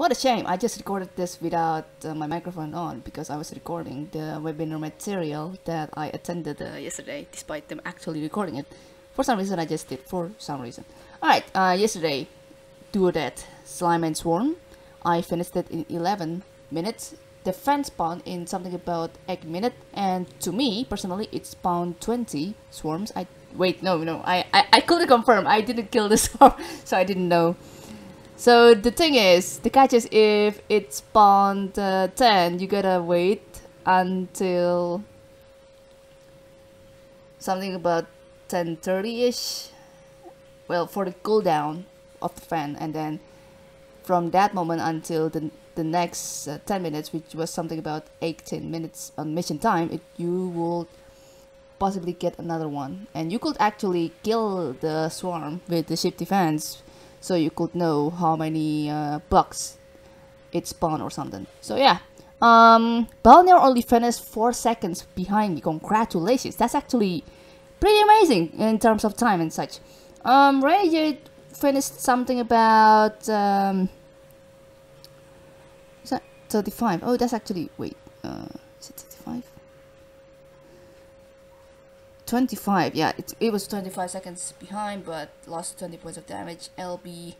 What a shame, I just recorded this without uh, my microphone on because I was recording the webinar material that I attended uh, yesterday despite them actually recording it. For some reason I just did, for some reason. Alright, uh, yesterday, Duodet, Slime and Swarm. I finished it in 11 minutes. The fan spawned in something about 8 minutes and to me, personally, it spawned 20 swarms. I Wait, no, no, I, I, I couldn't confirm. I didn't kill the swarm, so I didn't know. So the thing is, the catch is if it spawned uh, 10, you gotta wait until something about 10.30ish. Well, for the cooldown of the fan, and then from that moment until the, the next uh, 10 minutes, which was something about 18 minutes on mission time, it, you will possibly get another one. And you could actually kill the swarm with the ship defense so you could know how many uh, blocks it spawned or something. So yeah, um, Balnear only finished 4 seconds behind me. Congratulations, that's actually pretty amazing in terms of time and such. Um, Renegade finished something about um, 35? Oh, that's actually wait, uh, is it 35? 25 yeah it, it was 25 seconds behind but lost 20 points of damage. Lb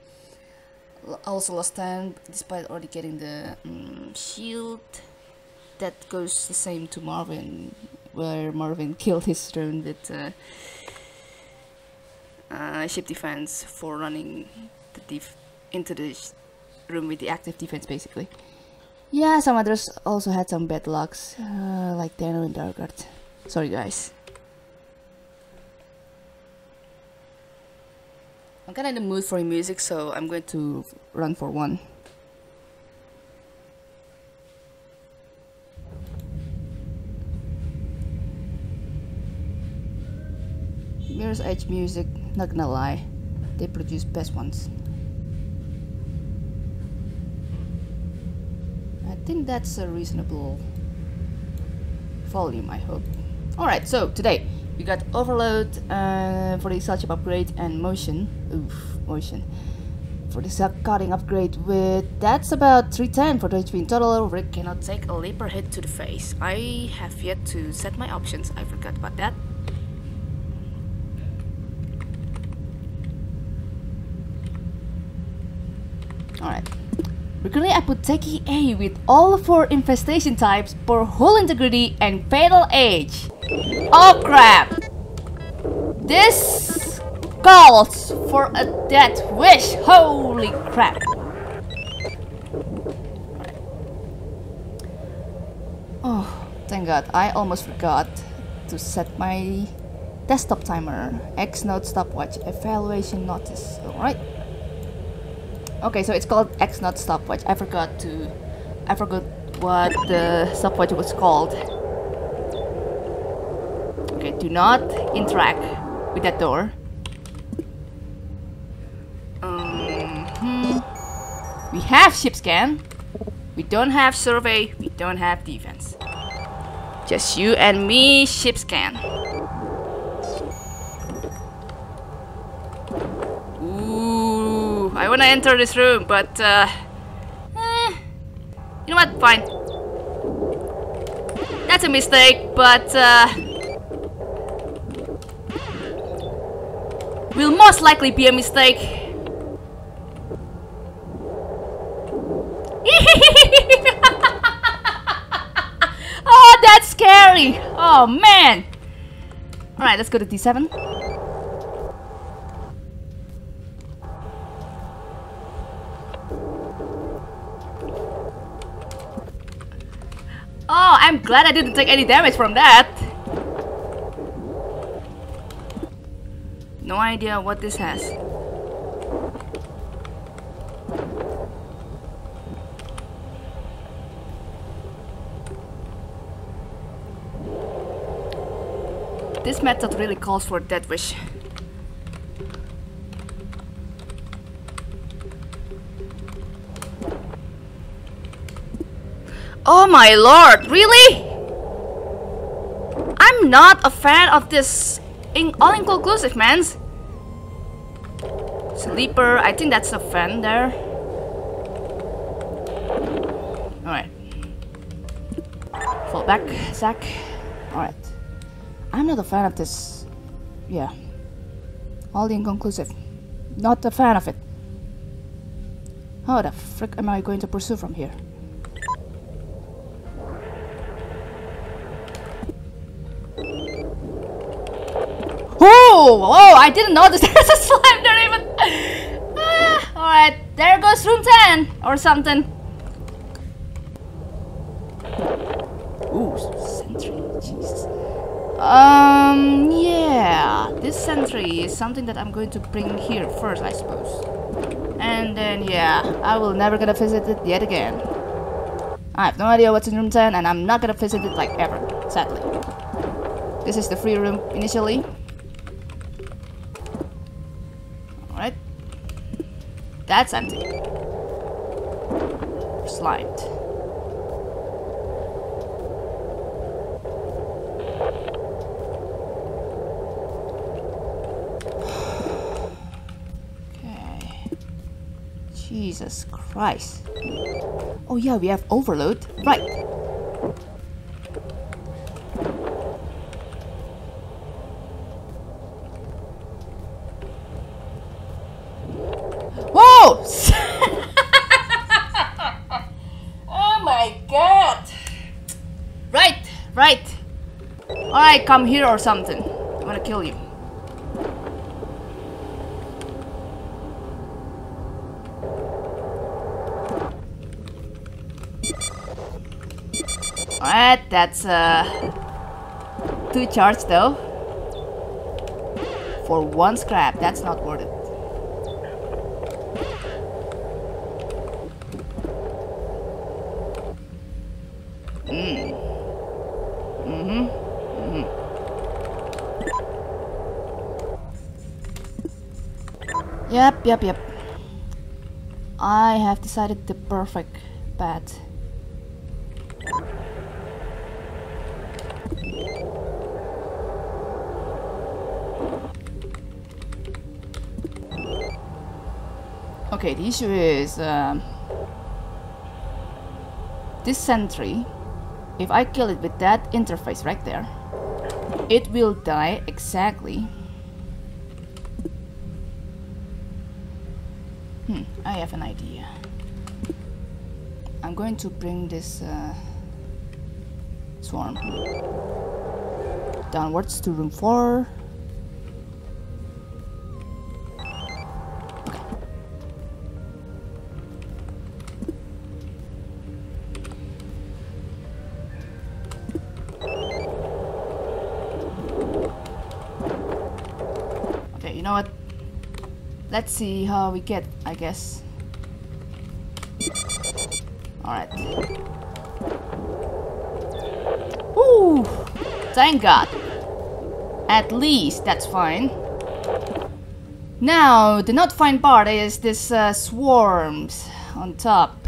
also lost 10 despite already getting the um, shield. That goes the same to marvin where marvin killed his drone with uh, uh, ship defense for running the into the room with the active defense basically. Yeah some others also had some bad lucks uh, like Dano and Dargaard sorry guys I'm kind of in the mood for music, so I'm going to run for one. Mirror's Edge music, not gonna lie, they produce best ones. I think that's a reasonable volume, I hope. Alright, so today we got overload uh, for the chip upgrade and motion. Oof, motion. For the cutting upgrade with that's about 310 for the HP in total. Rick cannot take a leaper hit to the face. I have yet to set my options. I forgot about that. Alright. Recently I put Techie A with all four infestation types for hull integrity and fatal age. Oh crap! This calls for a death wish! Holy crap! Oh, thank god, I almost forgot to set my desktop timer. X-Note stopwatch evaluation notice. Alright. Okay, so it's called XNote stopwatch. I forgot to... I forgot what the stopwatch was called. Okay, do not interact with that door. Um, hmm. We have ship scan. We don't have survey. We don't have defense. Just you and me, ship scan. Ooh, I enter this room, but uh, eh, you know what? Fine. That's a mistake, but uh, will most likely be a mistake. oh, that's scary. Oh, man. Alright, let's go to D7. Oh, I'm glad I didn't take any damage from that. No idea what this has. This method really calls for death wish. Oh my lord, really? I'm not a fan of this in all inclusive mans. Sleeper, I think that's a fan there. Alright. Fall back, Zach. Alright. I'm not a fan of this. Yeah. All inconclusive. Not a fan of it. How the frick am I going to pursue from here? Oh, I didn't notice there's a slime there even. Ah, Alright, there goes room 10 or something. Ooh, sentry, Jesus. Um, yeah, this sentry is something that I'm going to bring here first, I suppose. And then, yeah, I will never gonna visit it yet again. I have no idea what's in room 10, and I'm not gonna visit it like ever, sadly. This is the free room initially. Alright. That's empty. Slimed. Okay. Jesus Christ. Oh yeah, we have overload. Right. Oh my god! Right, right. Alright, come here or something. I'm gonna kill you. Alright, that's uh two charge though. For one scrap, that's not worth it. Yep, yep, yep. I have decided the perfect path. Okay, the issue is um, this sentry. If I kill it with that interface right there, it will die exactly. Hmm, I have an idea. I'm going to bring this uh, swarm downwards to room 4. Okay. Okay, you know what? Let's see how we get, I guess. Alright. Woo! Thank God. At least that's fine. Now, the not fine part is this uh, swarms on top.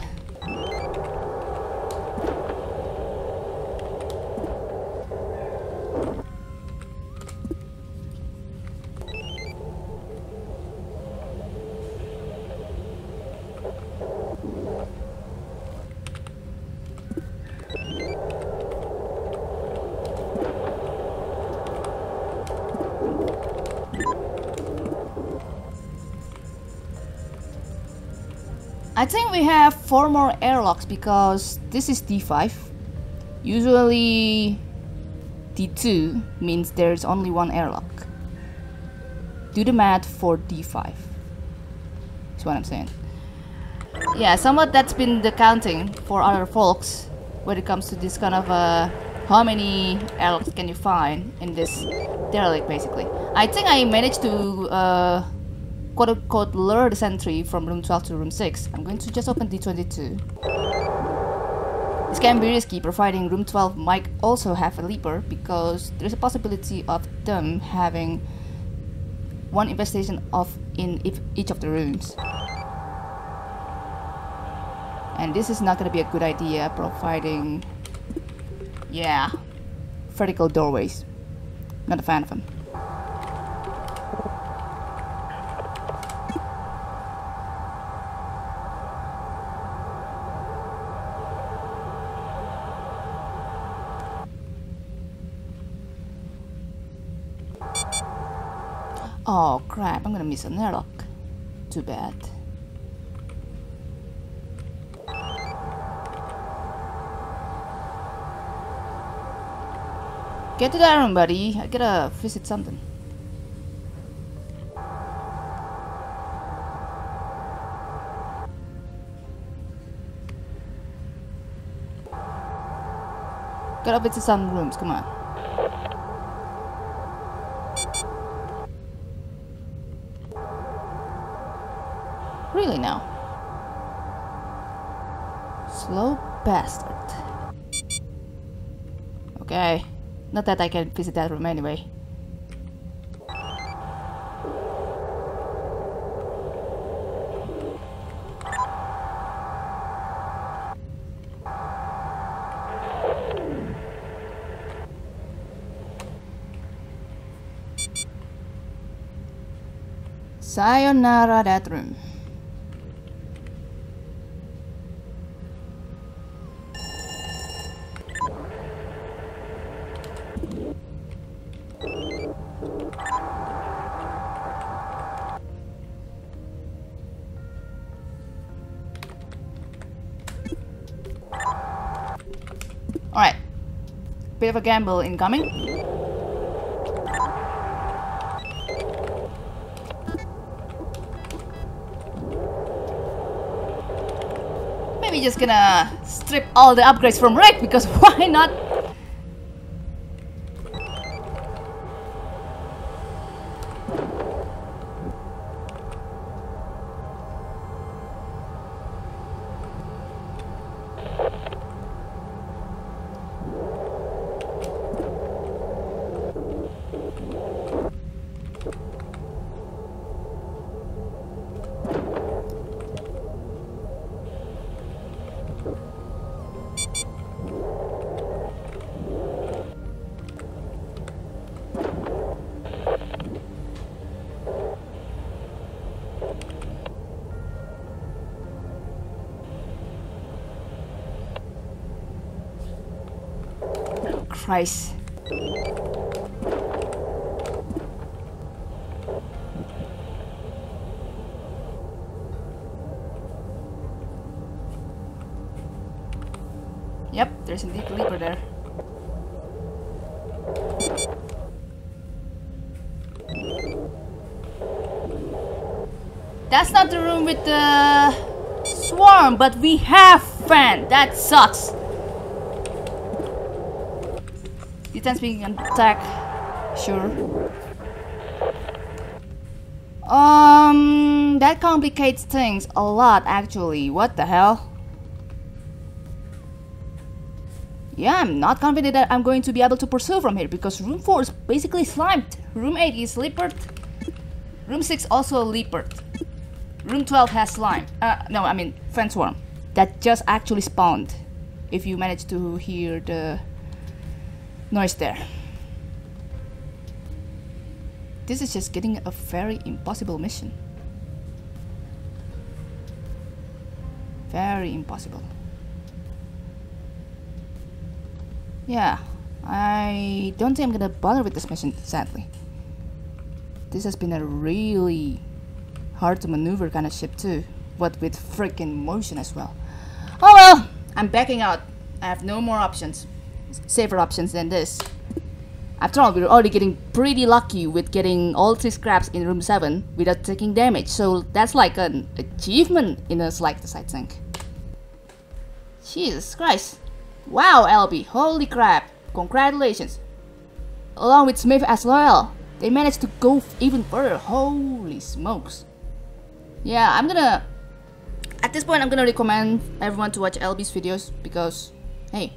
I think we have four more airlocks because this is D5. Usually D2 means there's only one airlock. Do the math for D5. That's what I'm saying. Yeah, somewhat that's been the counting for other folks when it comes to this kind of uh, how many airlocks can you find in this derelict basically. I think I managed to uh, quote unquote lure the sentry from room 12 to room 6. I'm going to just open D22. This can be risky, providing room 12 might also have a leaper because there's a possibility of them having one infestation of in if each of the rooms. And this is not gonna be a good idea, providing, yeah, vertical doorways. Not a fan of them. Oh crap, I'm gonna miss an airlock. Too bad. Get to that room, buddy. I gotta visit something. Gotta visit some rooms, come on. Really now? Slow bastard. Okay. Not that I can visit that room anyway. Sayonara that room. Alright. Bit of a gamble incoming. Maybe just gonna strip all the upgrades from Rick because why not? Christ. Yep, there's a leaper there. That's not the room with the swarm, but we have fan. That sucks. Defense being attack. Sure. Um, that complicates things a lot actually. What the hell? Yeah, I'm not confident that I'm going to be able to pursue from here because room 4 is basically slimed. Room 8 is leopard. Room 6 also leopard. Room 12 has slime. Uh, no, I mean fence worm. That just actually spawned. If you manage to hear the noise there. This is just getting a very impossible mission. Very impossible. Yeah, I don't think I'm gonna bother with this mission, sadly. This has been a really hard to maneuver kind of ship too, what with freaking motion as well. Oh well, I'm backing out. I have no more options, safer options than this. After all, we're already getting pretty lucky with getting all three scraps in room 7 without taking damage, so that's like an achievement in a slightest, I think. Jesus Christ. Wow, LB, holy crap. Congratulations. Along with Smith as well. They managed to go even further. Holy smokes. Yeah, I'm gonna... At this point, I'm gonna recommend everyone to watch LB's videos because, hey,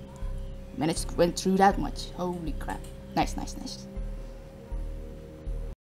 managed went through that much. Holy crap. Nice, nice, nice.